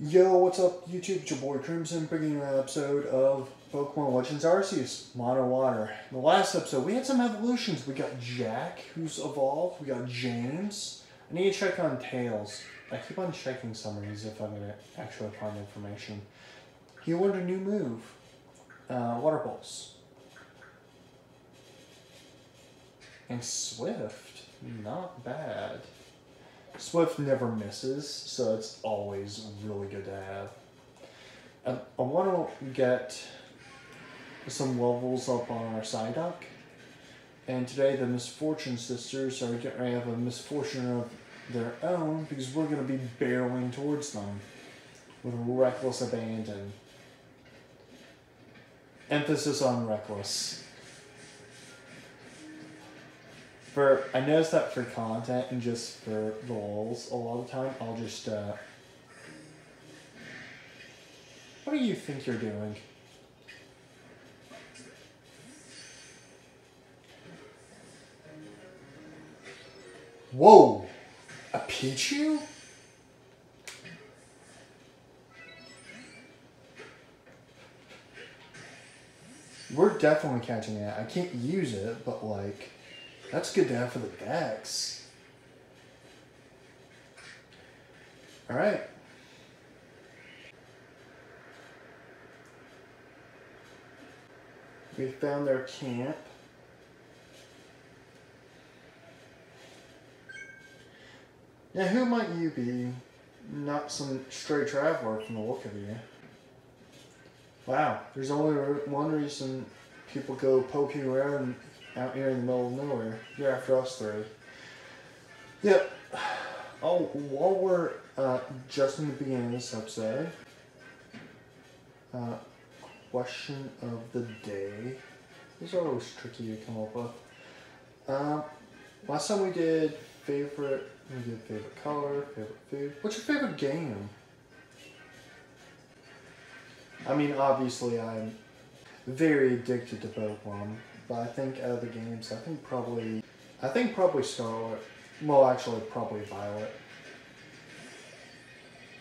Yo, what's up, YouTube? It's your boy Crimson bringing you an episode of Pokemon Legends Arceus Mono Water. In the last episode, we had some evolutions. We got Jack, who's evolved. We got James. I need to check on Tails. I keep on checking summaries if I'm going to actually find information. He learned a new move. Uh, Water Pulse. And Swift. Not bad. Swift never misses, so it's always really good to have. Um, I, I want to get some levels up on our Psyduck. And today the Misfortune Sisters are getting ready to have a misfortune of their own because we're going to be barreling towards them with reckless abandon. Emphasis on reckless. For I noticed that for content and just for the lulz, a lot of time I'll just uh What do you think you're doing? Whoa! A Pichu? We're definitely catching it. I can't use it, but like that's good to have for the dex. Alright. We found their camp. Now, who might you be? Not some stray traveler from the look of you. Wow, there's only one reason people go poking around out here in the middle of nowhere. You're after us three. Yep. Oh, while we're uh, just in the beginning of this episode, uh, question of the day. These are always tricky to come up with. Um, last time we did favorite, we did favorite color, favorite food. What's your favorite game? I mean, obviously, I'm very addicted to Pokemon. But I think out of the games, I think probably, I think probably Scarlet. Well, actually, probably Violet.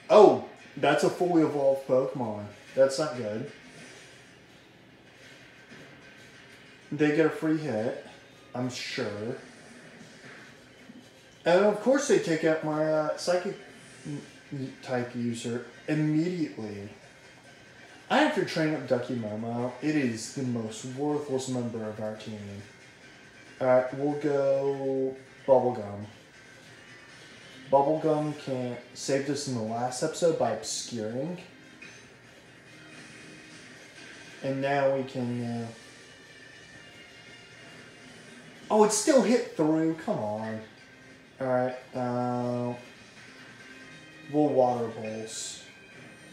Oh, that's a fully evolved Pokemon. That's not good. They get a free hit, I'm sure. And of course they take out my uh, Psychic type user immediately. I have to train up Ducky Momo. It is the most worthless member of our team. Alright, we'll go Bubblegum. Bubblegum can saved us in the last episode by obscuring. And now we can... Uh... Oh, it still hit through. Come on. Alright, uh... We'll Water Pulse.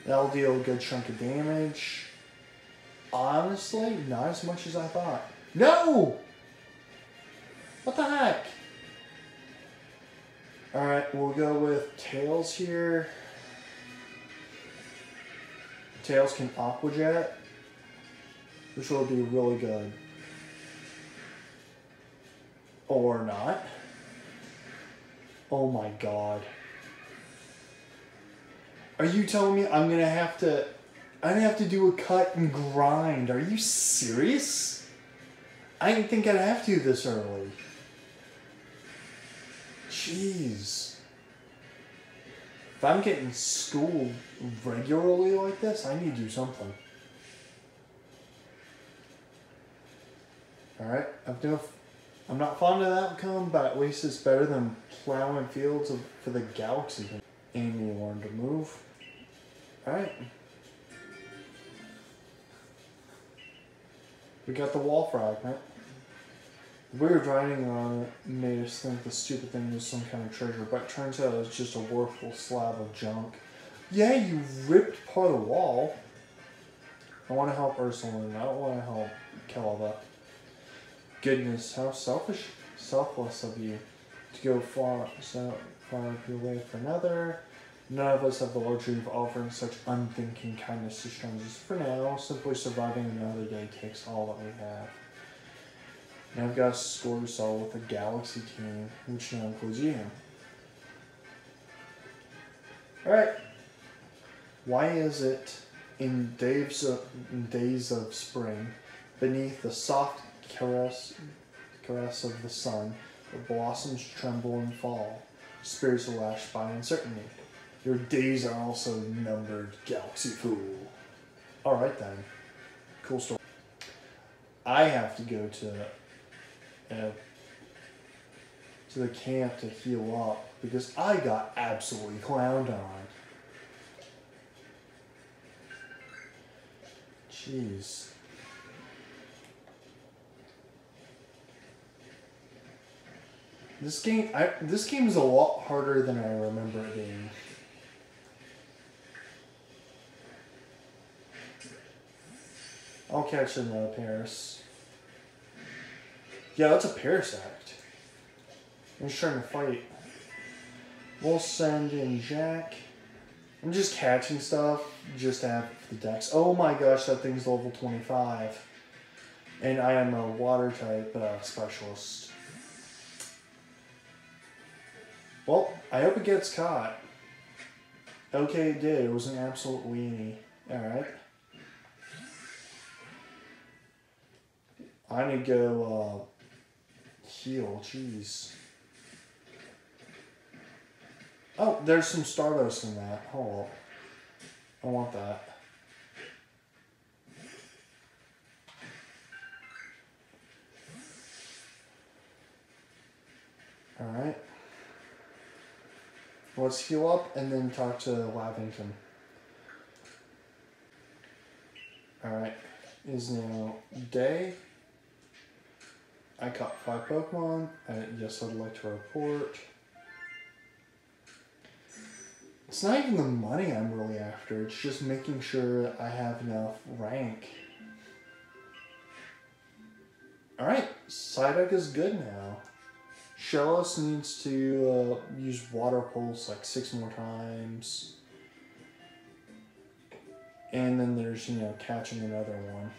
That'll deal a good chunk of damage. Honestly, not as much as I thought. No! What the heck? Alright, we'll go with Tails here. Tails can Aqua Jet, which will be really good. Or not. Oh my god. Are you telling me I'm gonna have to gonna have to do a cut and grind? Are you serious? I didn't think I'd have to do this early. Jeez. If I'm getting schooled regularly like this, I need to do something. Alright, I'm doing I'm not fond of the outcome, but at least it's better than plowing fields of, for the galaxy. Amy learned to move. Alright. We got the wall fragment. Weird writing on it made us think the stupid thing was some kind of treasure, but turns out it's just a worthless slab of junk. Yeah, you ripped part of the wall. I want to help Ursaluna. I don't want to help Calaba. Goodness, how selfish, selfless of you to go far, so far away for another. None of us have the luxury of offering such unthinking kindness to strangers. For now, simply surviving another day takes all that we have. Now I've got a score to solve with a galaxy team, which now includes you. Alright. Why is it in days of, in days of spring, beneath the soft caress, caress of the sun, the blossoms tremble and fall, spirits are lashed by uncertainty. Your days are also numbered, Galaxy Fool. Alright then. Cool story. I have to go to uh, to the camp to heal up because I got absolutely clowned on. Jeez. This game, I this game is a lot harder than I remember it being. I'll catch another Paras. Yeah, that's a Parasect. He's trying to fight. We'll send in Jack. I'm just catching stuff just to have the dex. Oh my gosh, that thing's level 25. And I am a water type uh, specialist. Well, I hope it gets caught. Okay, it did. It was an absolute weenie. Alright. I need to go uh, heal. Jeez. Oh, there's some Stardust in that. Hold up. I want that. Alright. Let's heal up and then talk to Laventon. Alright. Is now day. I caught five Pokemon. I, yes, I'd like to report. It's not even the money I'm really after. It's just making sure I have enough rank. Alright, Psyduck is good now. Shellos needs to uh, use Water Pulse like six more times. And then there's, you know, catching another one.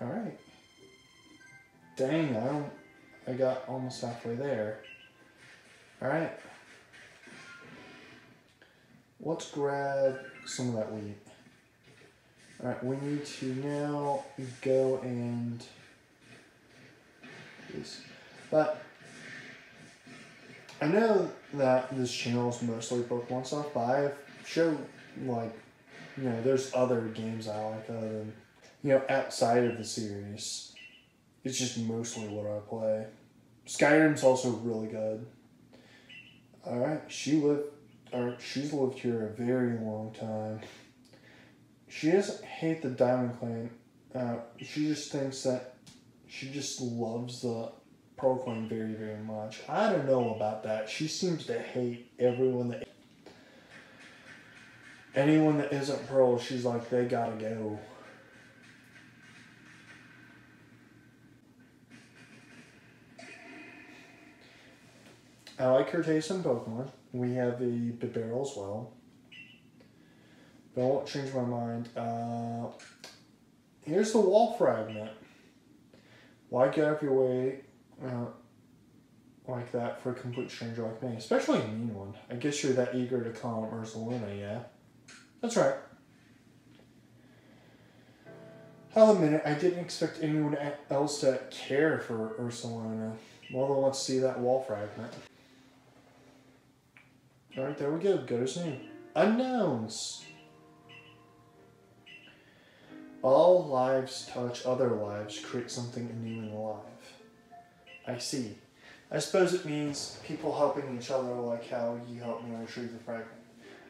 Alright. Dang, I don't... I got almost halfway there. Alright. Let's grab some of that wheat. Alright, we need to now go and... But I know that this channel is mostly Pokemon stuff, but I've showed like you know, there's other games I like other than you know, outside of the series. It's just mostly what I play. Skyrim's also really good. Alright, she lived or she's lived here a very long time. She doesn't hate the Diamond Clan. Uh, she just thinks that she just loves the Pearl Clan very, very much. I don't know about that. She seems to hate everyone that anyone that isn't Pearl, she's like, they gotta go. I like her taste in Pokemon. We have the Bibarel as well. But I won't change my mind. Uh, here's the wall fragment. Why get up your way uh, like that for a complete stranger like me? Especially a mean one. I guess you're that eager to calm Ursaluna, yeah? That's right. I'll admit it, I didn't expect anyone else to care for Ursaluna. Well, then let's see that wall fragment. Alright, there we go. Go to soon. Unknowns. All lives touch other lives, create something new and alive. I see. I suppose it means people helping each other like how you helped me retrieve the fragment.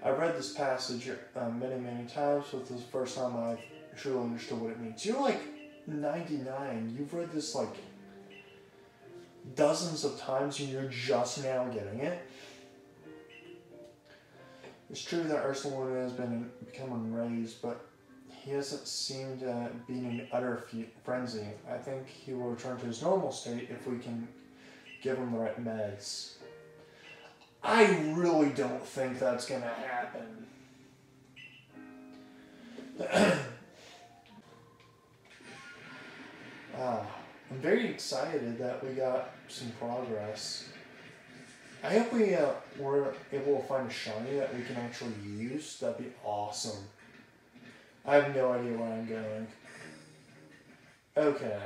I've read this passage uh, many, many times, but this is the first time I've truly understood what it means. You're like 99. You've read this like dozens of times and you're just now getting it. It's true that Ursaluna has been become enraged, but he doesn't seem to be in an utter frenzy. I think he will return to his normal state if we can give him the right meds. I really don't think that's going to happen. ah, I'm very excited that we got some progress. I hope we uh, were able to find a shiny that we can actually use. That'd be awesome. I have no idea where I'm going. Okay.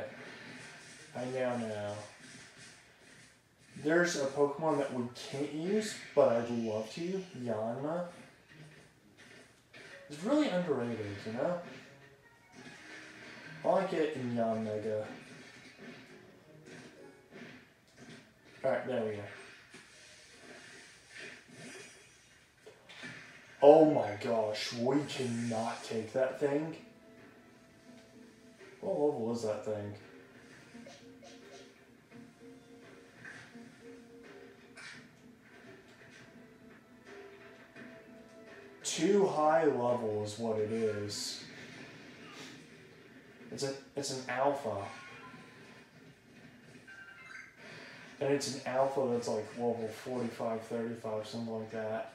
I now know. There's a Pokemon that we can't use, but I'd love to. Yanma. It's really underrated, you know? I like it in Yanmega. Alright, there we go. Oh my gosh, we cannot take that thing. What level is that thing? Too high level is what it is. It's a it's an alpha. And it's an alpha that's like level 45, 35, something like that.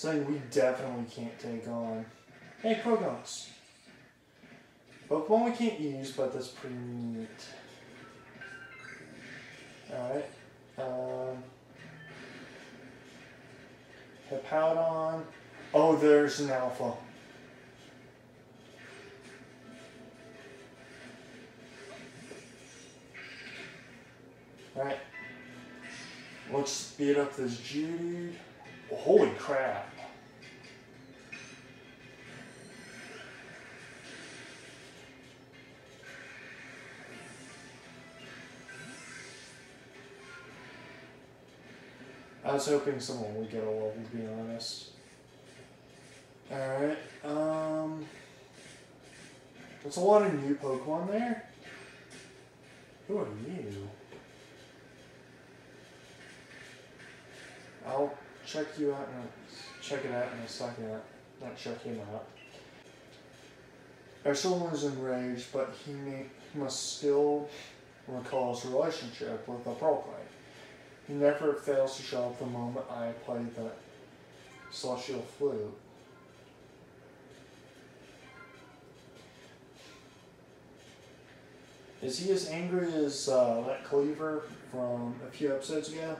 Something we definitely can't take on. Hey, Progox. Pokemon we can't use, but that's pretty neat. Alright. Um, Hippowdon. Oh, there's an alpha. Alright. Let's speed up this Jude. holy crap. I was hoping someone would get a level, to be honest. Alright, um... There's a lot of new Pokemon there. Who are you? I'll check you out and check it out in a second. Not check him out. Ursaluna is enraged, but he, may, he must still recall his relationship with the Pearl He never fails to show up the moment I play the celestial flute. Is he as angry as uh, that Kleavor from a few episodes ago?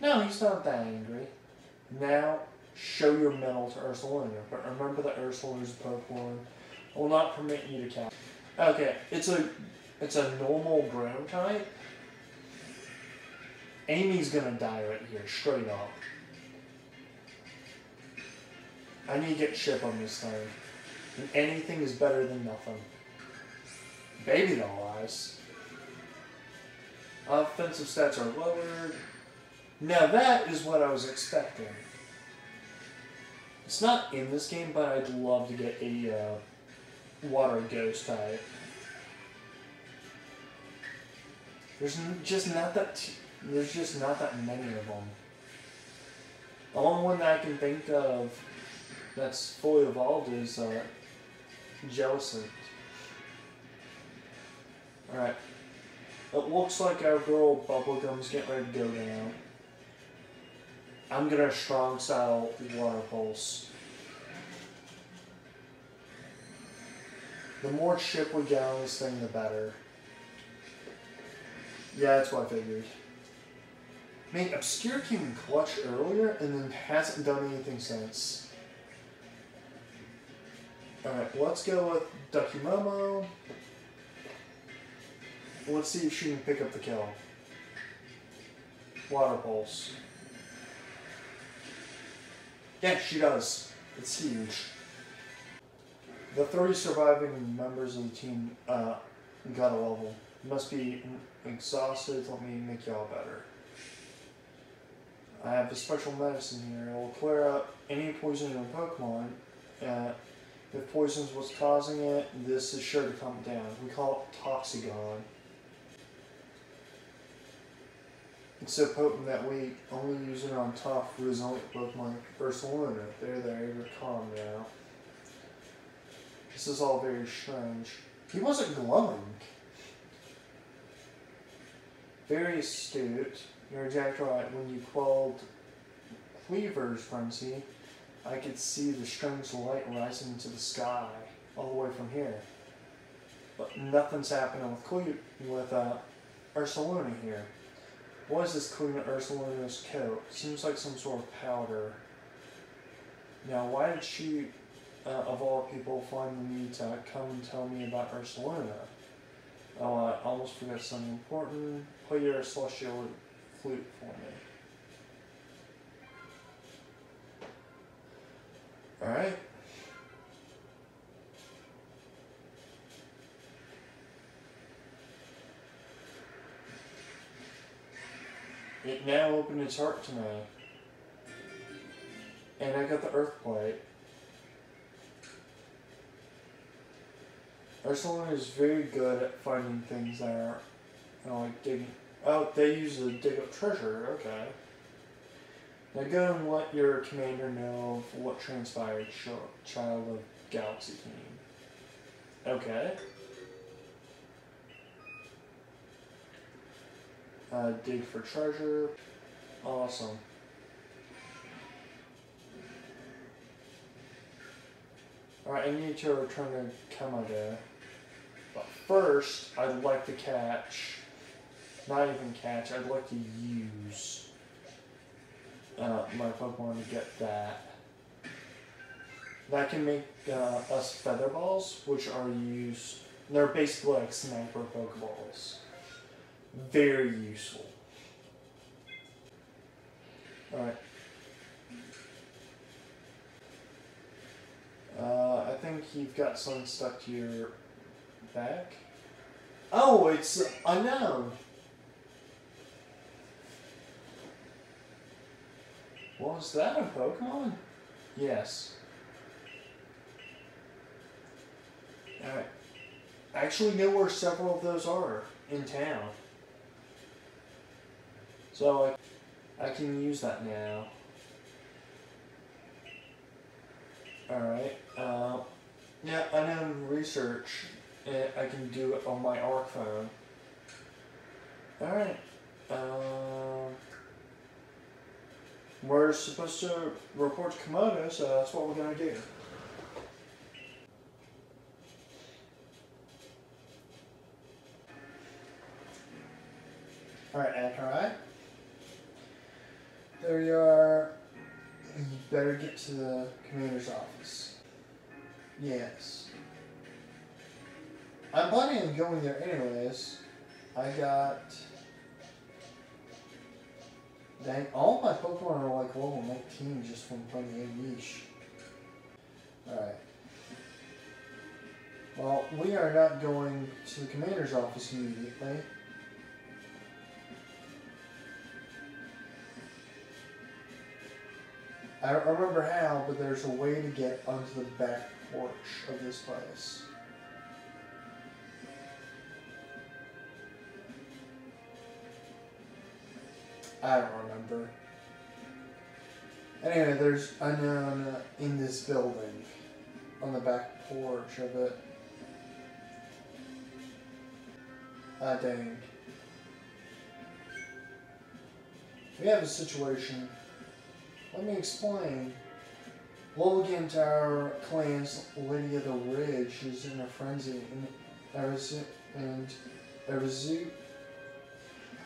No, he's not that angry. Now, show your mettle to Ursaluna, but remember that Ursaluna is will not permit you to catch. Okay, it's a it's a normal ground type. Amy's gonna die right here, straight up. I need to get chip on this thing. And anything is better than nothing. Baby doll eyes. Offensive stats are lowered. Now that is what I was expecting. It's not in this game, but I'd love to get a uh, water ghost type. There's just not that. there's just not that many of them. The only one that I can think of that's fully evolved is uh, Jellicent. Alright. It looks like our girl Bubblegum's getting ready to go down. I'm gonna strong style water pulse. The more chip we get on this thing, the better. Yeah, that's what I figured. Man, Obscure came in clutch earlier and then hasn't done anything since. Alright, let's go with Ducky Momo. Let's see if she can pick up the kill. Water Pulse. Yeah, she does. It's huge. The three surviving members of the team uh, got a level. must be exhausted. Let me make y'all better. I have a special medicine here. It will clear up any poison in Pokemon. Uh, if poison is what's causing it, this is sure to come down. We call it Toxigon. It's so potent that we only use it on top who's only both my first one. There, there, you're calm now. This is all very strange. He wasn't glowing. Very astute. You're exactly right. When you quelled Kleavor's frenzy, I could see the strange light rising into the sky all the way from here. But nothing's happening with Cle with uh, Ursaluna here. What is this clean Ursaluna's coat? Seems like some sort of powder. Now, why did she, uh, of all people, find the need to come and tell me about Ursaluna? Oh, I almost forgot something important. Play your celestial flute for me. Alright. It now opened its heart to me. And I got the earth plate. Ursaluna is very good at finding things that are, you know, like digging. Oh, they use the dig up treasure. Okay. Now go and let your commander know what transpired, child of Galaxy Team. Okay. Uh, dig for treasure. Awesome. Alright, I need to return to Kamado. But first, I'd like to catch. Not even catch, I'd like to use uh, my Pokemon to get that. That can make uh, us feather balls, which are used. They're basically like sniper Pokeballs. Very useful. Alright. Uh, I think you've got something stuck to your back. Oh, it's unknown. Was that a Pokemon? Yes. Alright. I actually know where several of those are in town. So I, I can use that now. Alright. Uh, yeah, I know research. I can do it on my ARC phone. Alright. Um, we're supposed to report to Kamado, so that's what we're gonna do. Alright, Ankara. There you are. You better get to the commander's office. Yes. I'm planning on going there anyways. I got. Dang, all my Pokemon are like level 19 just from playing Unleash. Alright. Well, we are not going to the commander's office immediately. I don't remember how, but there's a way to get onto the back porch of this place. I don't remember. Anyway, there's unknown uh, in this building on the back porch of it. Ah, dang. We have a situation. Let me explain. Logan our clan's Lydia the Ridge is in a frenzy and and Arezu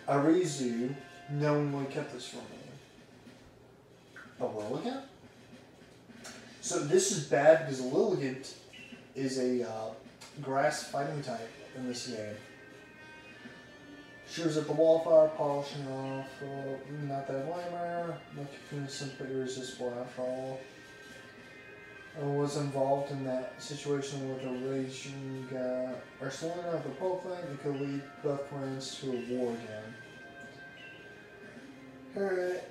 Arezu knowingly kept this from me. A Lilligant? So this is bad because Lilligant is a uh, grass fighting type in this game. She was at the wallfire polishing off, uh, not that glamour, not keeping simply irresistible after all. I was involved in that situation with a raging uh, Ursaluna of the Pokemon and could lead both clans to a war again. Alright.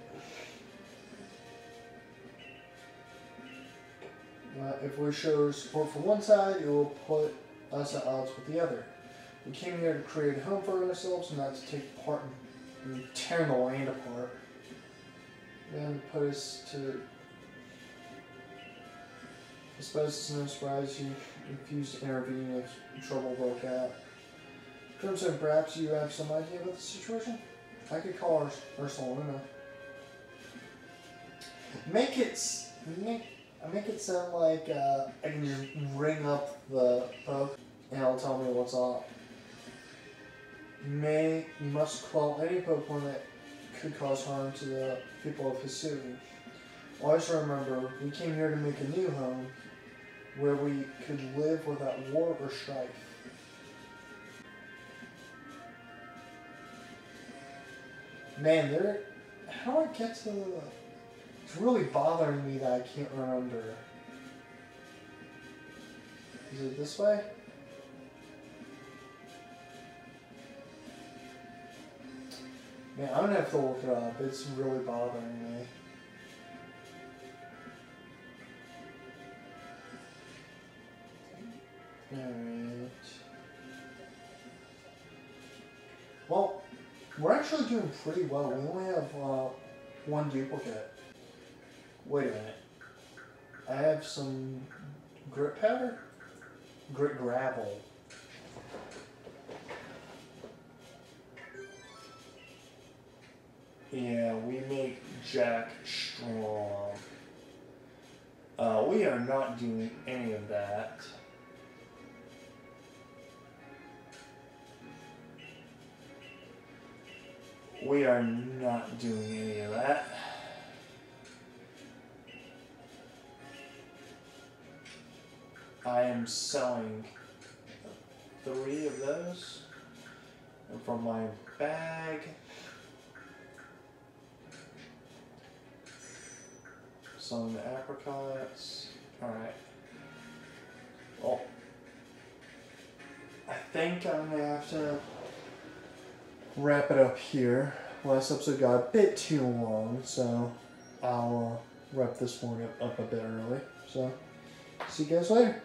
Uh, if we show support for one side, it will put us at odds with the other. We came here to create a home for ourselves, not to take part in, in tearing the land apart. Then put us to. I suppose it's no surprise you refused to intervene if trouble broke out. Crimson, perhaps you have some idea about the situation? I could call Urs- Ursula Luna. Make it make make it sound like uh, I can just ring up the poke and it'll tell me what's up. May must quell any Pokemon that could cause harm to the people of Hisui. Always remember, we came here to make a new home where we could live without war or strife. Man, there. How I get to the. It's really bothering me that I can't remember. Is it this way? Man, I'm gonna have to look it up. It's really bothering me. Alright. Well, we're actually doing pretty well. We only have uh, one duplicate. Wait a minute. I have some grit powder? Grit gravel. Yeah, we make Jack strong. Uh, we are not doing any of that. We are not doing any of that. I am selling three of those from my bag. Some Apricorns. Alright. Well, I think I'm gonna have to wrap it up here. Last episode got a bit too long, so I'll uh, wrap this one up a bit early. So, see you guys later.